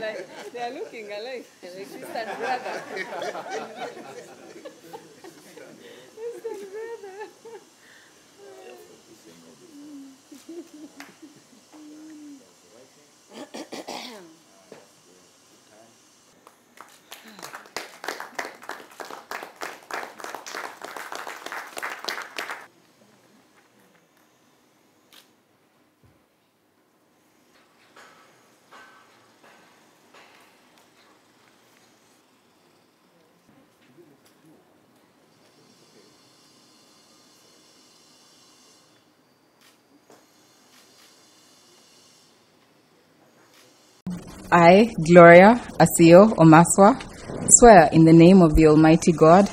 like, they are looking alike, like sister and brother. I, Gloria Asio Omaswa, swear in the name of the Almighty God,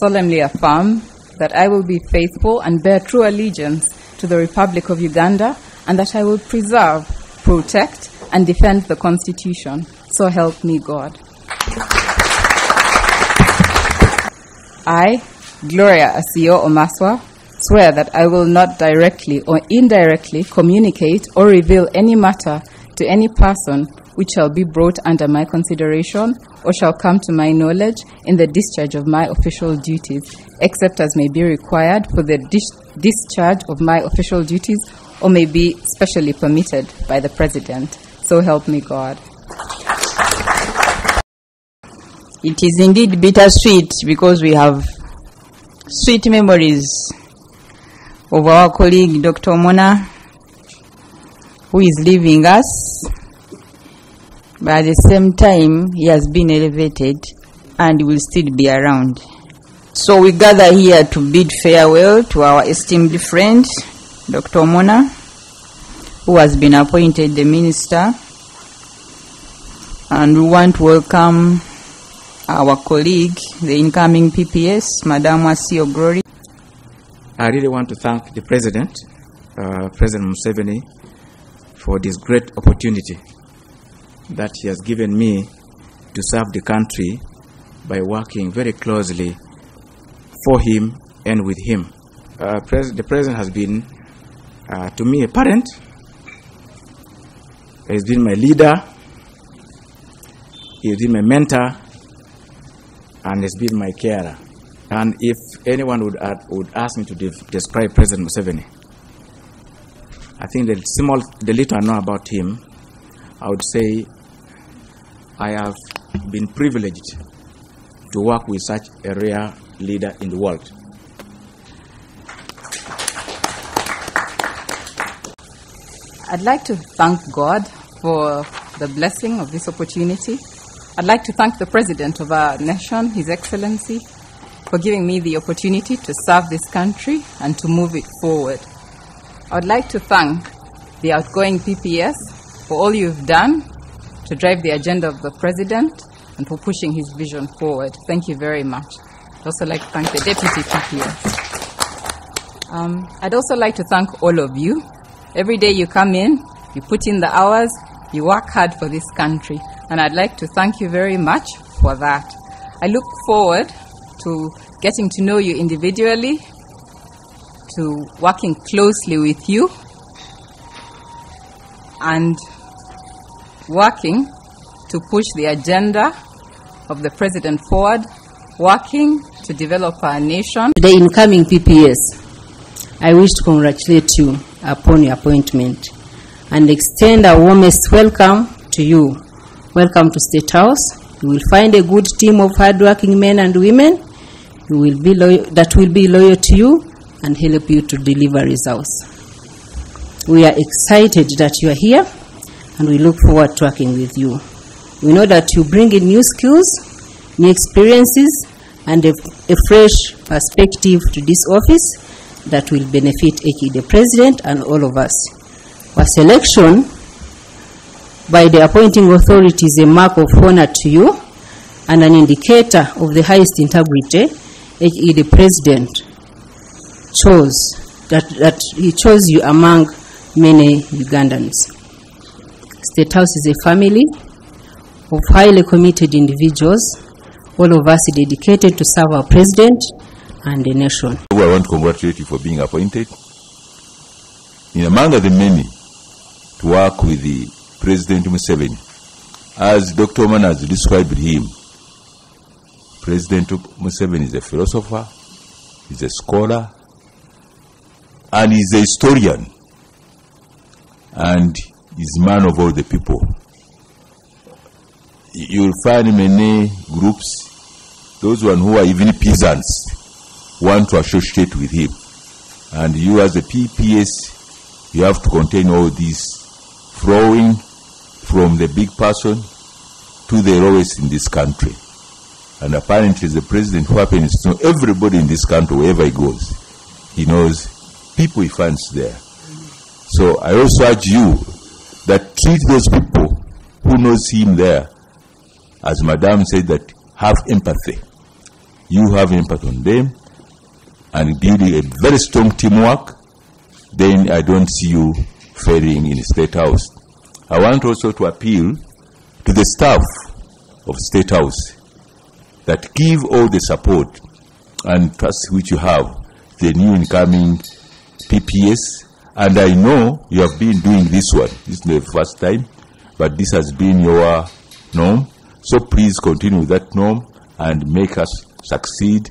solemnly affirm that I will be faithful and bear true allegiance to the Republic of Uganda and that I will preserve, protect, and defend the Constitution. So help me God. I, Gloria Asio Omaswa, swear that I will not directly or indirectly communicate or reveal any matter to any person which shall be brought under my consideration or shall come to my knowledge in the discharge of my official duties, except as may be required for the dis- discharge of my official duties or may be specially permitted by the President. So help me God. It is indeed bittersweet because we have sweet memories of our colleague Dr. Omona, who is leaving us, but at the same time, he has been elevated and will still be around. So we gather here to bid farewell to our esteemed friend, Dr. Omona, who has been appointed the minister, and we want to welcome our colleague, the incoming PPS, Madam Asio Glory. I really want to thank the President, uh, President Museveni, for this great opportunity that he has given me to serve the country by working very closely for him and with him. Uh, pres- the President has been, uh, to me, a parent. He has been my leader. He has been my mentor. And he has been my carer. And if anyone would, uh, would ask me to de- describe President Museveni, I think the small, the little I know about him, I would say I have been privileged to work with such a rare leader in the world. I'd like to thank God for the blessing of this opportunity. I'd like to thank the President of our nation, His Excellency, for giving me the opportunity to serve this country and to move it forward. I'd like to thank the outgoing PPS for all you've done to drive the agenda of the President and for pushing his vision forward. Thank you very much. I'd also like to thank the Deputy PPS. Um, I'd also like to thank all of you. Every day you come in, you put in the hours, you work hard for this country, and I'd like to thank you very much for that. I look forward to getting to know you individually, to working closely with you, and working to push the agenda of the President forward, working to develop our nation. The incoming PPS, I wish to congratulate you upon your appointment and extend our warmest welcome to you. Welcome to State House. You will find a good team of hardworking men and women who will be that will be loyal to you and help you to deliver results. We are excited that you are here and we look forward to working with you. We know that you bring in new skills, new experiences, and a, a fresh perspective to this office that will benefit Eki, the President, and all of us. Our selection by the appointing authority is a mark of honor to you and an indicator of the highest integrity HE, the President, chose, that, that he chose you among many Ugandans. State House is a family of highly committed individuals, all of us dedicated to serve our President and the nation. I want to congratulate you for being appointed. In among the many to work with the President Museveni, as Dr. Oman has described him, President Museveni is a philosopher, he's a scholar, and he's a historian, and he's man of all the people. You'll find many groups, those one who are even peasants, want to associate with him. And you as a PPS, you have to contain all these flowing from the big person to the lowest in this country. And apparently the president who happens to know everybody in this country, wherever he goes, he knows people he finds there. So I also urge you that treat those people who knows him there, as Madame said, that have empathy. You have empathy on them and building a very strong teamwork, then I don't see you failing in State House. I want also to appeal to the staff of State House that give all the support and trust which you have the new incoming PPS. And I know you have been doing this one. This is the first time, but this has been your norm. So please continue with that norm and make us succeed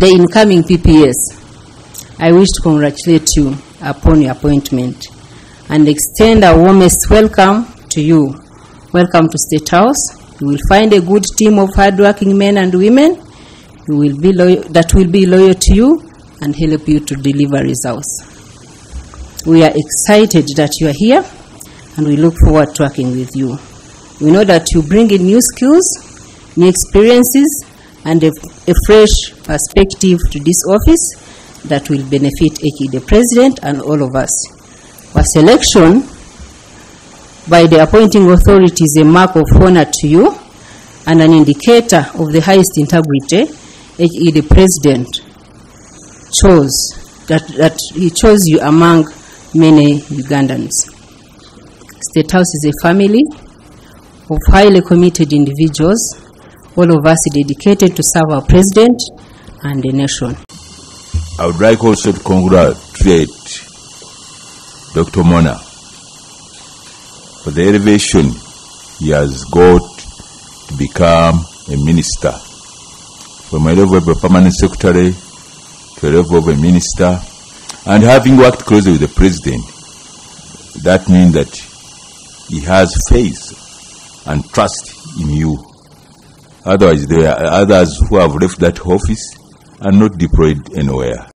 The incoming PPS, I wish to congratulate you upon your appointment and extend our warmest welcome to you. Welcome to State House. You will find a good team of hardworking men and women who will be loyal, that will be loyal to you and help you to deliver results. We are excited that you are here and we look forward to working with you. We know that you bring in new skills, new experiences, and a, a fresh perspective to this office that will benefit Eki, the President, and all of us. Our selection by the appointing authority is a mark of honor to you and an indicator of the highest integrity Eki, the President chose, that, that he chose you among many Ugandans. State House is a family of highly committed individuals, all of us dedicated to serve our President and the nation. I would like also to congratulate Dr. Omona for the elevation he has got to become a minister. From a level of a permanent secretary to a level of a minister, and having worked closely with the president, that means that he has faith and trust in you. Otherwise, there are others who have left that office and not deployed anywhere.